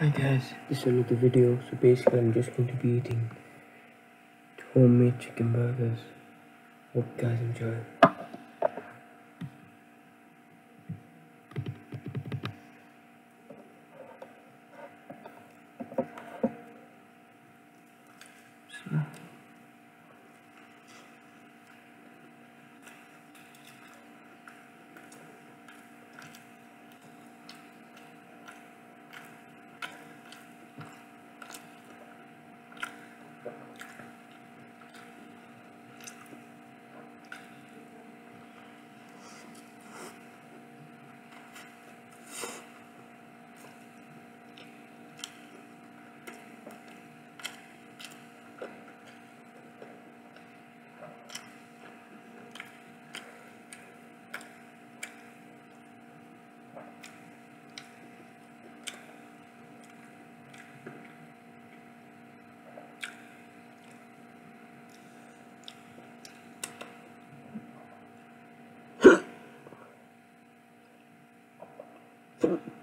Hi guys, this is another video. So basically I'm just going to be eating homemade chicken burgers. Hope you guys enjoy. doesn't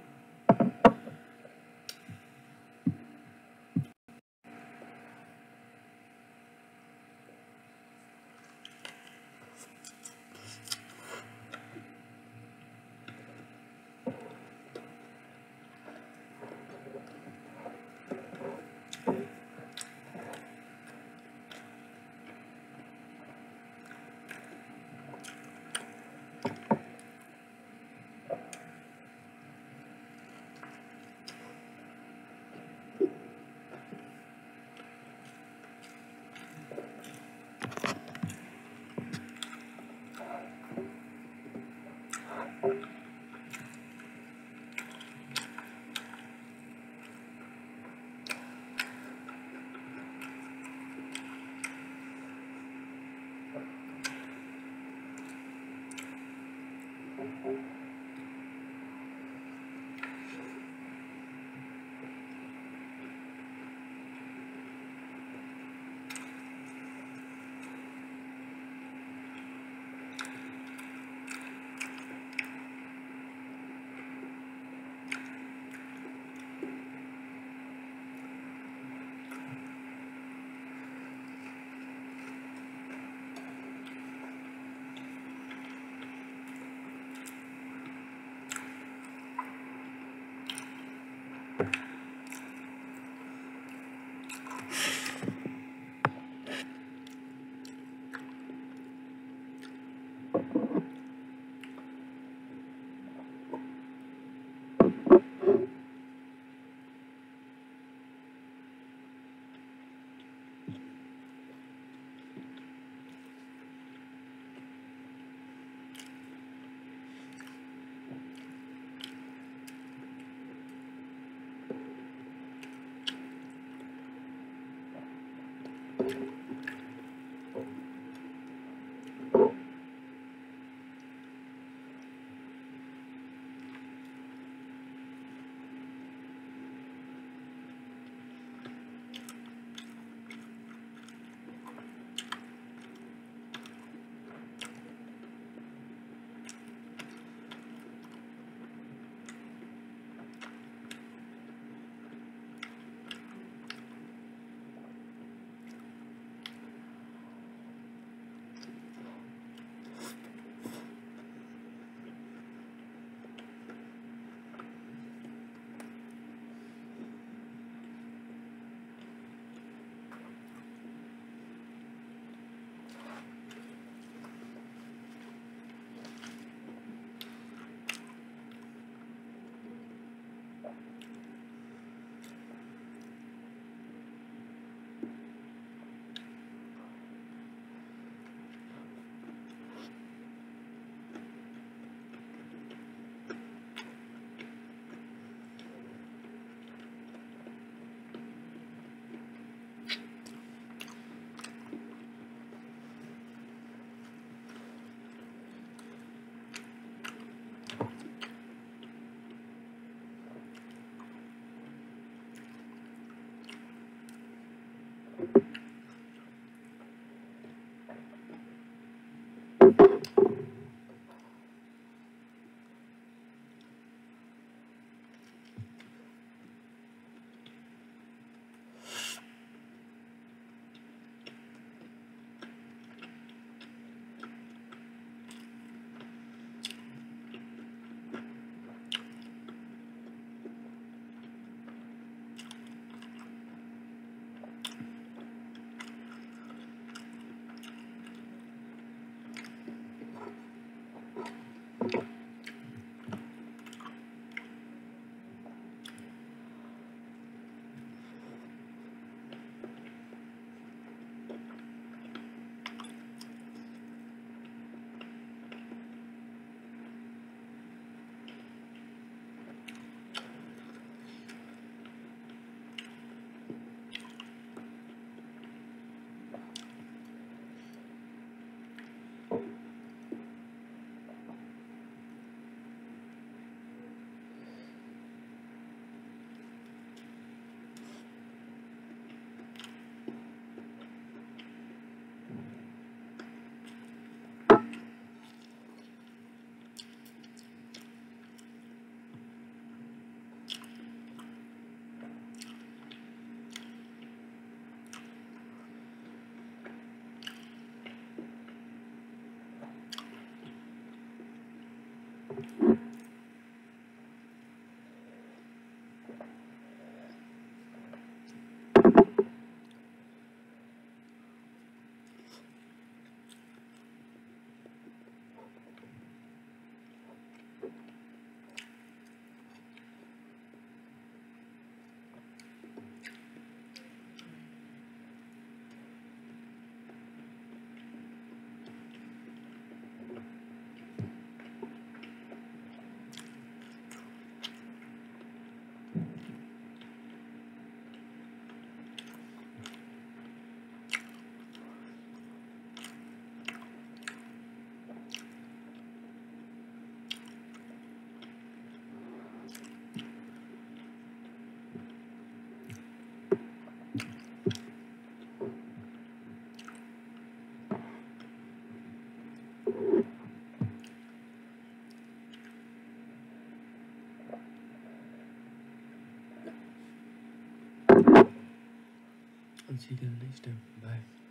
I'll see you guys next time. Bye.